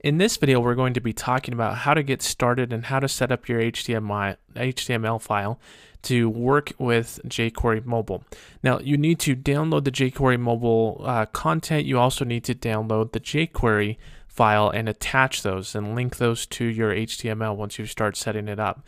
In this video, we're going to be talking about how to get started and how to set up your HTML, file to work with jQuery Mobile. Now, you need to download the jQuery Mobile uh, content. You also need to download the jQuery file and attach those and link those to your HTML once you start setting it up.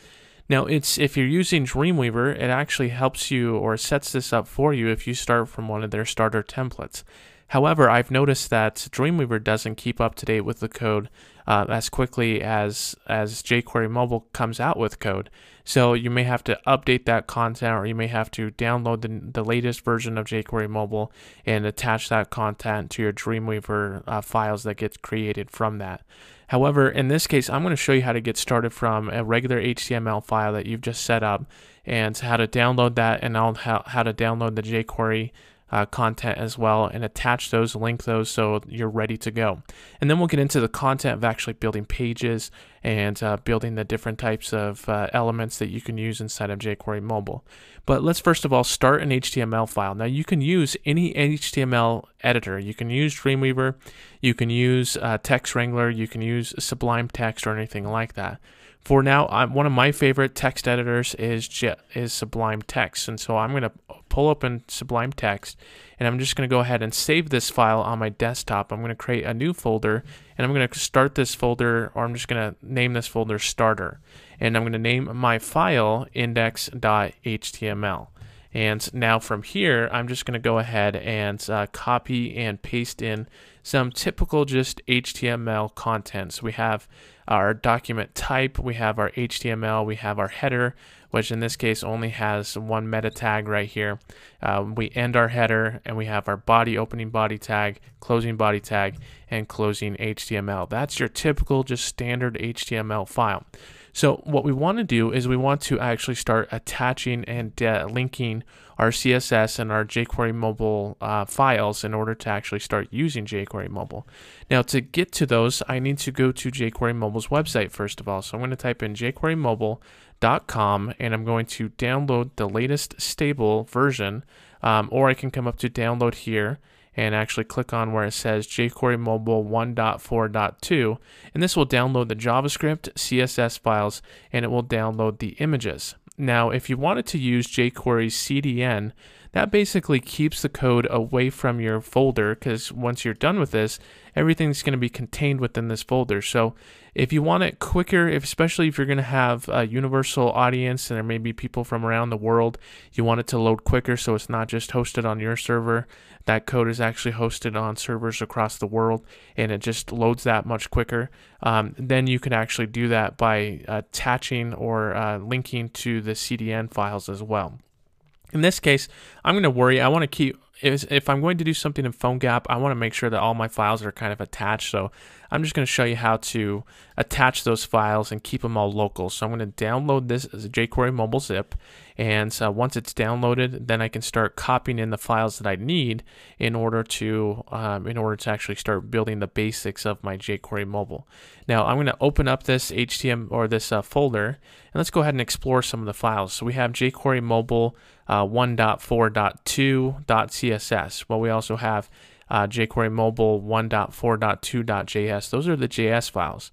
Now, it's if you're using Dreamweaver, it actually helps you or sets this up for you if you start from one of their starter templates. However, I've noticed that Dreamweaver doesn't keep up to date with the code uh, as quickly as as jQuery Mobile comes out with code. So you may have to update that content, or you may have to download the, the latest version of jQuery Mobile and attach that content to your Dreamweaver uh, files that get created from that. However, in this case, I'm going to show you how to get started from a regular HTML file that you've just set up and how to download that and how, how to download the jQuery uh, content as well and attach those, link those so you're ready to go. And then we'll get into the content of actually building pages and uh, building the different types of uh, elements that you can use inside of jQuery Mobile. But let's first of all start an HTML file. Now you can use any HTML editor. You can use Dreamweaver, you can use uh, Text Wrangler, you can use Sublime Text or anything like that. For now, I'm, one of my favorite text editors is is Sublime Text, and so I'm going to pull open Sublime Text, and I'm just going to go ahead and save this file on my desktop. I'm going to create a new folder, and I'm going to start this folder, or I'm just going to name this folder Starter, and I'm going to name my file index.html. And now from here, I'm just going to go ahead and uh, copy and paste in some typical just HTML content. So we have our document type, we have our HTML, we have our header, which in this case only has one meta tag right here. Um, we end our header and we have our body opening body tag, closing body tag, and closing HTML. That's your typical just standard HTML file. So what we want to do is we want to actually start attaching and linking our CSS and our jQuery mobile uh, files in order to actually start using jQuery mobile. Now to get to those, I need to go to jQuery mobile's website first of all. So I'm going to type in jQueryMobile.com and I'm going to download the latest stable version um, or I can come up to download here and actually click on where it says jQuery Mobile 1.4.2 and this will download the JavaScript, CSS files, and it will download the images. Now, if you wanted to use jQuery CDN, that basically keeps the code away from your folder because once you're done with this, everything's going to be contained within this folder. So if you want it quicker, if, especially if you're going to have a universal audience and there may be people from around the world, you want it to load quicker so it's not just hosted on your server. That code is actually hosted on servers across the world and it just loads that much quicker. Um, then you can actually do that by attaching or uh, linking to the CDN files as well. In this case, I'm going to worry. I want to keep, if, I'm going to do something in PhoneGap, I want to make sure that all my files are kind of attached. So I'm just going to show you how to attach those files and keep them all local. So I'm going to download this as a jQuery mobile zip. And uh, once it's downloaded, then I can start copying in the files that I need in order to um, in order to actually start building the basics of my jQuery mobile. Now I'm going to open up this HTML or this uh, folder, and let's go ahead and explore some of the files. So we have jQuery mobile uh, 1.4.2.css. Well, we also have uh, jQuery Mobile 1.4.2.js. Those are the JS files.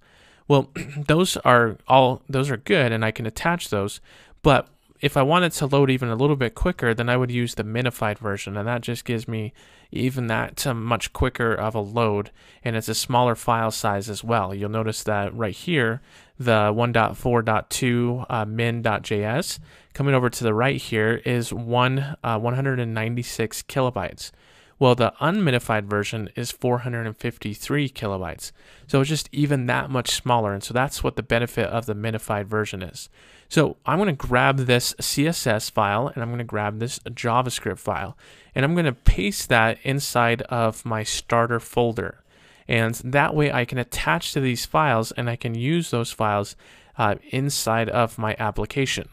Well, those are all those are good, and I can attach those. But if I wanted to load even a little bit quicker, then I would use the minified version, and that just gives me even that much quicker of a load, and it's a smaller file size as well. You'll notice that right here, the 1.4.2 uh, min.js, coming over to the right here is one uh, 196 kilobytes. Well, the unminified version is 453 kilobytes. So it's just even that much smaller. And so that's what the benefit of the minified version is. So I'm going to grab this CSS file and I'm going to grab this JavaScript file and I'm going to paste that inside of my starter folder. And that way I can attach to these files and I can use those files uh, inside of my application.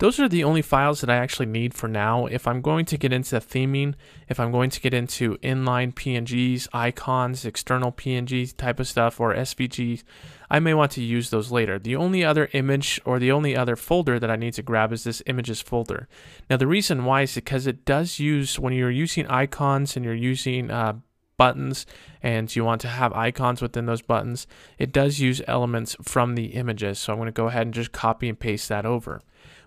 Those are the only files that I actually need for now. If I'm going to get into theming, if I'm going to get into inline PNGs, icons, external PNG type of stuff, or SVGs, I may want to use those later. The only other image or the only other folder that I need to grab is this images folder. Now the reason why is because it does use, when you're using icons and you're using uh, buttons and you want to have icons within those buttons, it does use elements from the images. So I'm going to go ahead and just copy and paste that over.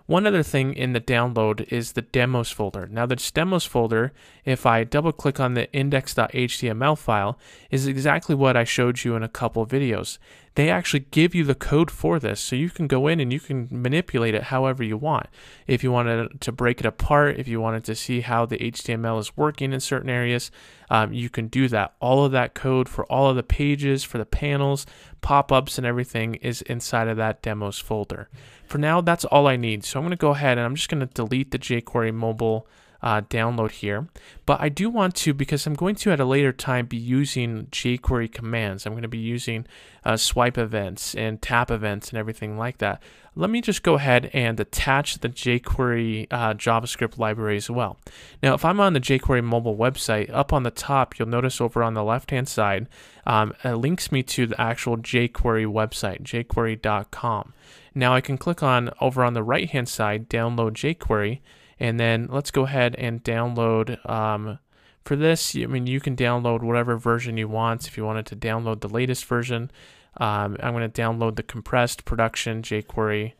One other thing in the download is the demos folder. Now this demos folder, if I double click on the index.html file, is exactly what I showed you in a couple videos. They actually give you the code for this, so you can go in and you can manipulate it however you want. If you wanted to break it apart, if you wanted to see how the HTML is working in certain areas, um, you can do that. All of that code for all of the pages, for the panels, pop-ups, and everything is inside of that demos folder. For now, that's all I need. So I'm going to go ahead and I'm just going to delete the jQuery mobile uh, download here. But I do want to, because I'm going to at a later time be using jQuery commands. I'm going to be using uh, swipe events and tap events and everything like that. Let me just go ahead and attach the jQuery uh, JavaScript library as well. Now, if I'm on the jQuery mobile website, up on the top, you'll notice over on the left-hand side, um, it links me to the actual jQuery website, jQuery.com. Now I can click on over on the right-hand side, download jQuery, and then let's go ahead and download. Um, for this, I mean, you can download whatever version you want. If you wanted to download the latest version, um, I'm going to download the compressed production jQuery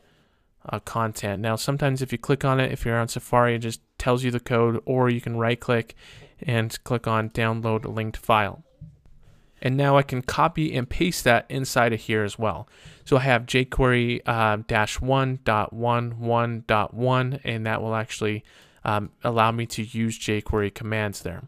uh, content. Now, sometimes if you click on it, if you're on Safari, it just tells you the code, or you can right click and click on download linked file. And now I can copy and paste that inside of here as well. So I have jQuery uh, dash one dot one one dot one, and that will actually um, allow me to use jQuery commands there.